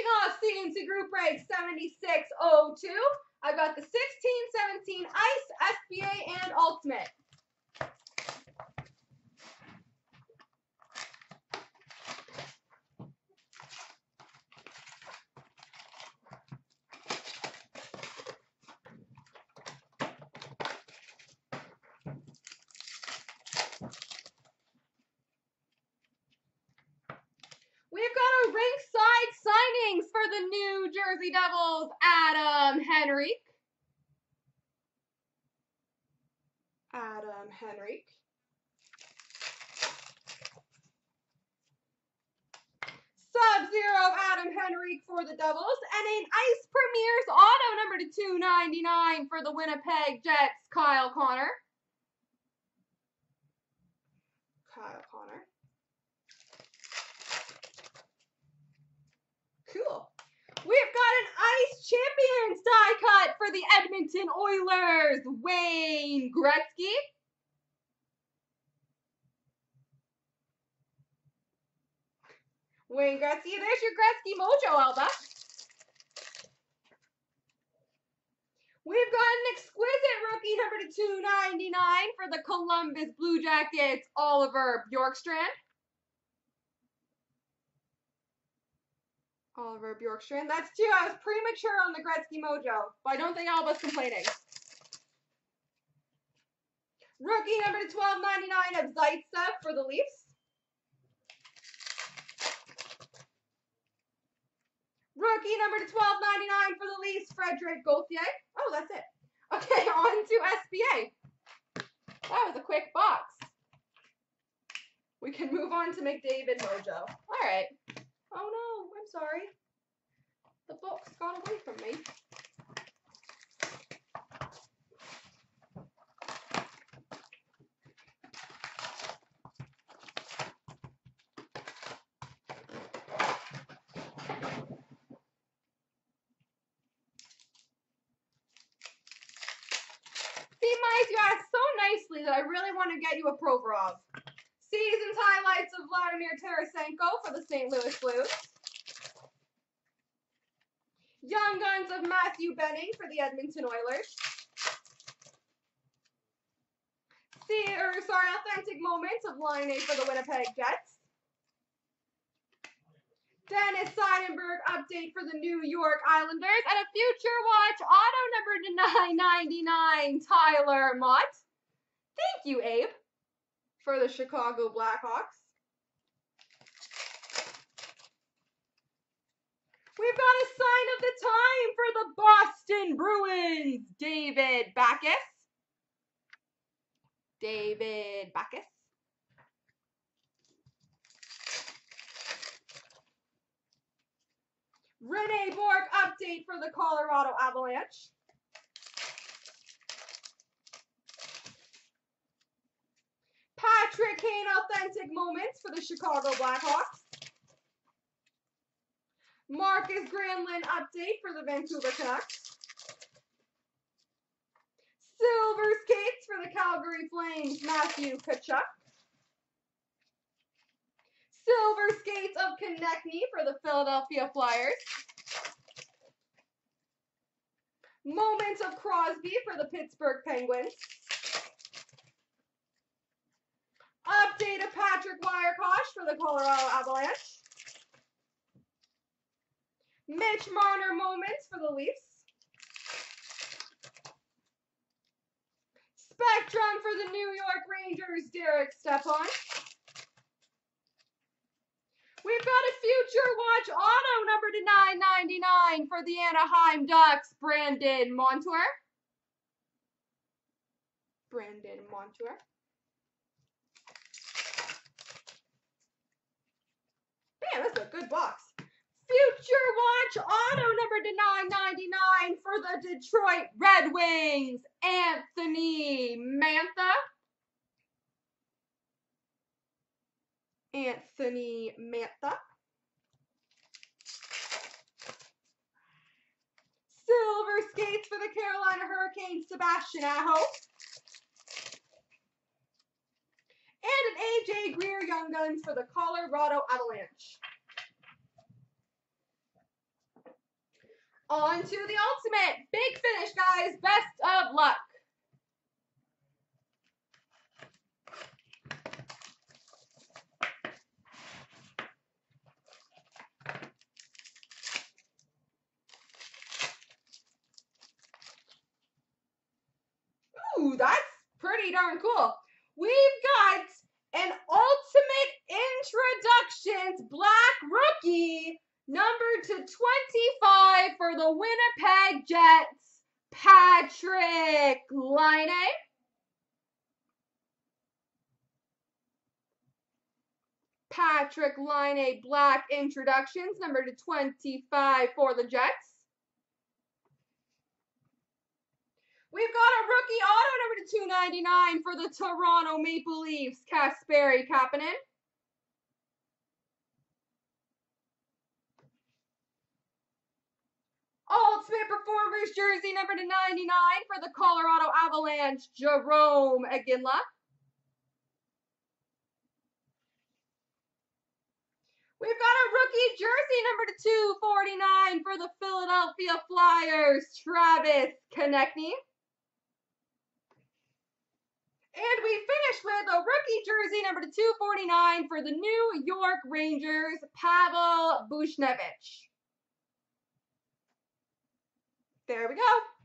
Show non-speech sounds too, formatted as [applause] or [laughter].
Finishing off CNC Group Break 7602, I've got the 1617 Ice, SPA, and Ultimate. We've got a rinkside signings for the New Jersey Devils, Adam Henrique. Adam Henrique. Sub-Zero Adam Henrique for the Devils. And an Ice Premiers Auto number to 299 for the Winnipeg Jets, Kyle Connor. Kyle Connor. Cool. Champions die cut for the Edmonton Oilers, Wayne Gretzky. Wayne Gretzky, there's your Gretzky Mojo, Alba. We've got an exquisite rookie number to 299 for the Columbus Blue Jackets, Oliver Bjorkstrand. Oliver Bjorkstrand. That's two. I was premature on the Gretzky Mojo, but I don't think Alba's complaining. Rookie number to 1299 of Zaitsev for the Leafs. Rookie number to 1299 for the Leafs, Frederik Gauthier. Oh, that's it. Okay, [laughs] on to SPA. That was a quick box. We can move on to McDavid Mojo. All right. Oh no, sorry. The box got away from me. See, Mike, you asked so nicely that I really want to get you a Provorov. Seasons highlights of Vladimir Tarasenko for the St. Louis Blues. Young Guns of Matthew Benning for the Edmonton Oilers. See, or sorry, Authentic Moments of Laine for the Winnipeg Jets. Dennis Seidenberg update for the New York Islanders. And a Future Watch auto number 999, Tyler Motte. Thank you, Abe for the Chicago Blackhawks. We've got a sign of the time for the Boston Bruins, David Backes. David Backes. Rene Bourque update for the Colorado Avalanche. Patrick Kane authentic moments for the Chicago Blackhawks. Markus Granlund update for the Vancouver Canucks. Silver skates for the Calgary Flames, Matthew Tkachuk. Silver skates of Konecny for the Philadelphia Flyers. Moments of Crosby for the Pittsburgh Penguins. Update of Patrick Wiercioch for the Colorado Avalanche. Mitch Marner moments for the Leafs. Spectrum for the New York Rangers, Derek Stepan. We've got a Future Watch auto number to 999 for the Anaheim Ducks, Brandon Montour. Brandon Montour. Man, that's a good box. Future Watch auto number to 999 for the Detroit Red Wings, Anthony Mantha. Anthony Mantha. Silver skates for the Carolina Hurricanes, Sebastian Aho. And an AJ Greer Young Guns for the Colorado Avalanche. On to the ultimate. Big finish, guys. Best of luck. Ooh, that's pretty darn cool. We've got an ultimate introductions black rookie number to 25 for the Winnipeg Jets, Patrick Laine. Patrick Laine black introductions number to 25 for the Jets. We've got a rookie auto number to 299 for the Toronto Maple Leafs, Kasperi Kapanen. Ultimate Jersey number to 99 for the Colorado Avalanche, Jarome Iginla. We've got a rookie jersey number to 249 for the Philadelphia Flyers, Travis Konecny. And we finish with a rookie jersey number to 249 for the New York Rangers, Pavel Buchnevich. There we go.